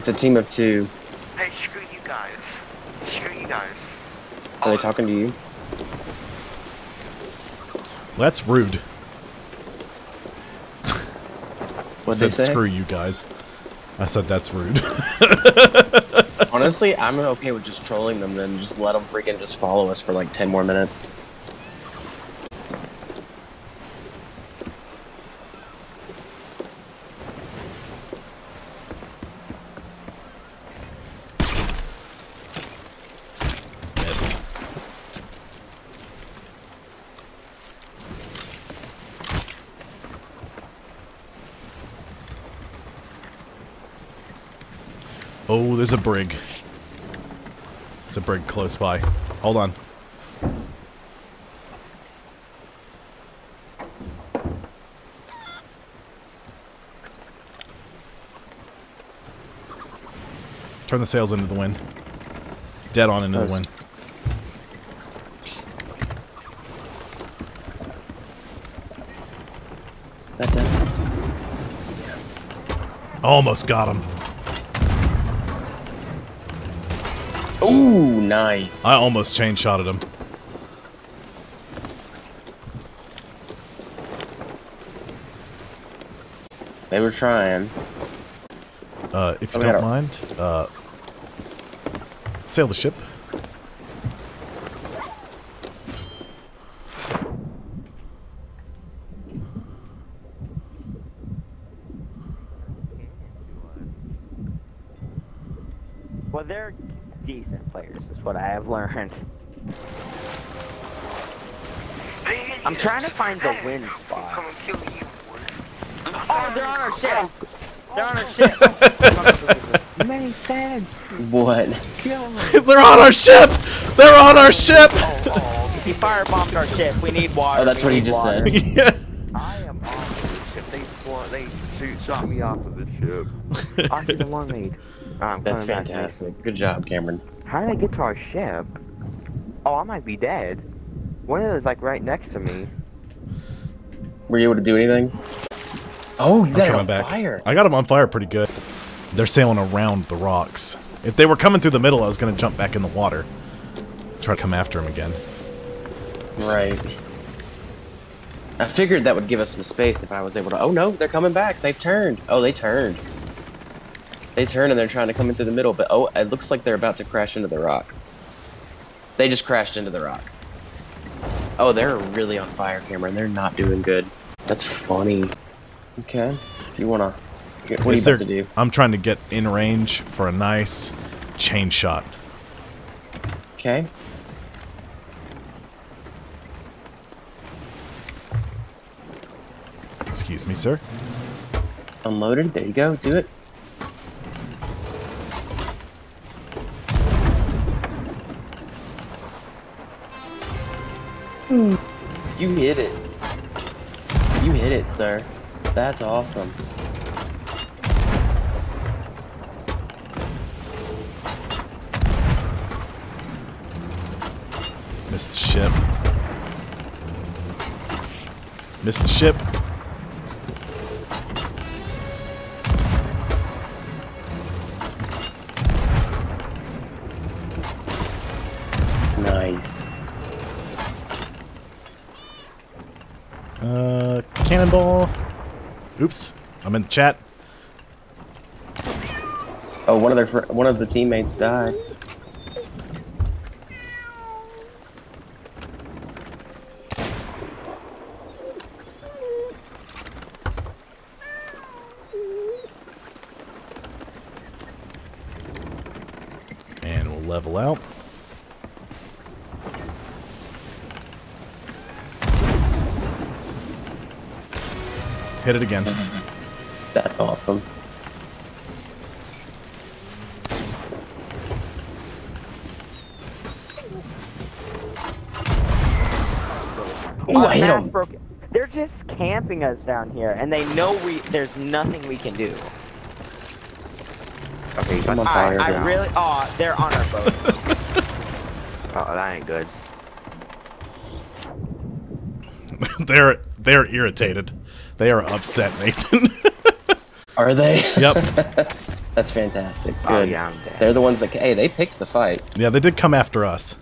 It's a team of two. Hey, screw you guys. Screw you guys. Are they talking to you? That's rude. What said they say? screw you guys. I said that's rude. Honestly, I'm okay with just trolling them. Then just let them freaking just follow us for like ten more minutes. Missed. Oh, there's a brig. There's a brig close by. Hold on. Turn the sails into the wind. Dead on into the wind. Almost got him. Ooh, nice. I almost chain shotted him. They were trying. Uh, if you Oh, don't got a- mind, uh, sail the ship. Well, they're decent players, is what I have learned. I'm trying to find the win spot. Come and kill you. Oh, they're on our ship! They're on our ship! Makes sense. What? They're on our ship! They're on our ship! Oh, he firebombed our ship. We need water. Oh, that's we what he just water. said. yeah. I am on the ship. They swore they shoot shot me off of the ship. I he's a mermaid. Oh, That's coming back to you. fantastic. Good job, Cameron. How did I get to our ship? Oh, I might be dead. One of those like right next to me. Were you able to do anything? Oh, you got it coming on back. fire. I got them on fire pretty good. They're sailing around the rocks. If they were coming through the middle, I was going to jump back in the water. Try to come after them again. Right. I figured that would give us some space if I was able to. Oh no, they're coming back. They've turned. Oh, they turned. They turned and they're trying to come in through the middle, but oh, it looks like they're about to crash into the rock. They just crashed into the rock. Oh, they're really on fire, Cameron. They're not doing good. That's funny. Okay, if you wanna, what are you there- to do? I'm trying to get in range for a nice chain shot. Okay. Excuse me, sir. Unloaded. There you go. Do it. You hit it. You hit it, sir. That's awesome. Missed the ship. Missed the ship. Uh, cannonball. Oops. I'm in the chat. Oh, one of their one of the teammates died. And we'll level out. Hit it again. That's awesome. Ooh, I hit him. They're just camping us down here, and they know we. There's nothing we can do. Okay, I'm on I, fire. I now. really. Oh, they're on our boat. oh, that ain't good. they're they're irritated. They are upset, Nathan. Are they? yep. That's fantastic. Oh, Good. yeah, I'm dead. They're the ones that. Hey, they picked the fight. Yeah, they did come after us.